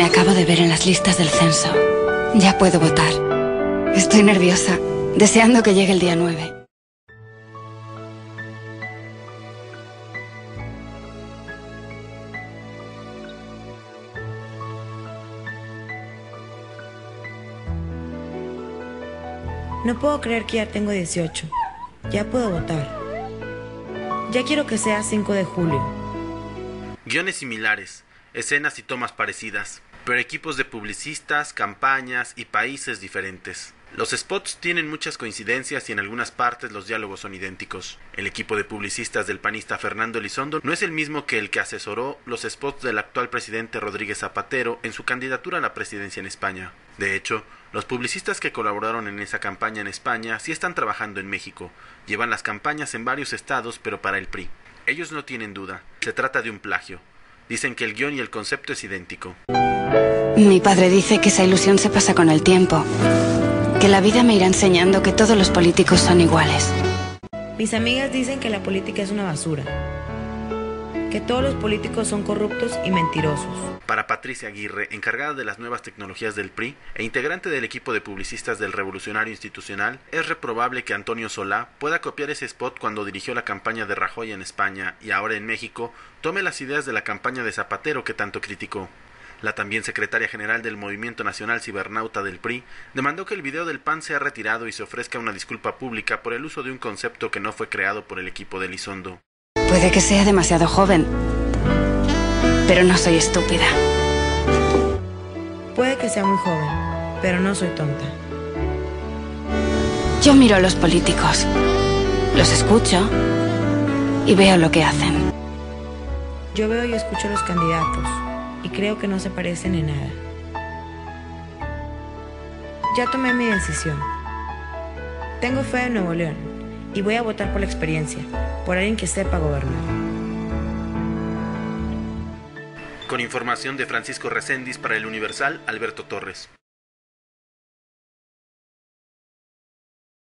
Me acabo de ver en las listas del censo. Ya puedo votar. Estoy nerviosa, deseando que llegue el día 9. No puedo creer que ya tengo 18. Ya puedo votar. Ya quiero que sea 5 de julio. Guiones similares, escenas y tomas parecidas, pero equipos de publicistas, campañas y países diferentes. Los spots tienen muchas coincidencias y en algunas partes los diálogos son idénticos. El equipo de publicistas del panista Fernando Elizondo no es el mismo que el que asesoró los spots del actual presidente Rodríguez Zapatero en su candidatura a la presidencia en España. De hecho, los publicistas que colaboraron en esa campaña en España sí están trabajando en México. Llevan las campañas en varios estados, pero para el PRI. Ellos no tienen duda. Se trata de un plagio. Dicen que el guion y el concepto es idéntico. Mi padre dice que esa ilusión se pasa con el tiempo. Que la vida me irá enseñando que todos los políticos son iguales. Mis amigas dicen que la política es una basura. Que todos los políticos son corruptos y mentirosos. Para Patricia Aguirre, encargada de las nuevas tecnologías del PRI e integrante del equipo de publicistas del Revolucionario Institucional, es reprobable que Antonio Solá pueda copiar ese spot cuando dirigió la campaña de Rajoy en España y ahora en México tome las ideas de la campaña de Zapatero que tanto criticó. La también secretaria general del Movimiento Nacional Cibernauta del PRI demandó que el video del PAN sea retirado y se ofrezca una disculpa pública por el uso de un concepto que no fue creado por el equipo de Lizondo. Puede que sea demasiado joven, pero no soy estúpida. Puede que sea muy joven, pero no soy tonta. Yo miro a los políticos, los escucho y veo lo que hacen. Yo veo y escucho a los candidatos y creo que no se parecen en nada. Ya tomé mi decisión. Tengo fe en Nuevo León y voy a votar por la experiencia, por alguien que sepa gobernar. Con información de Francisco Recendis para el Universal, Alberto Torres.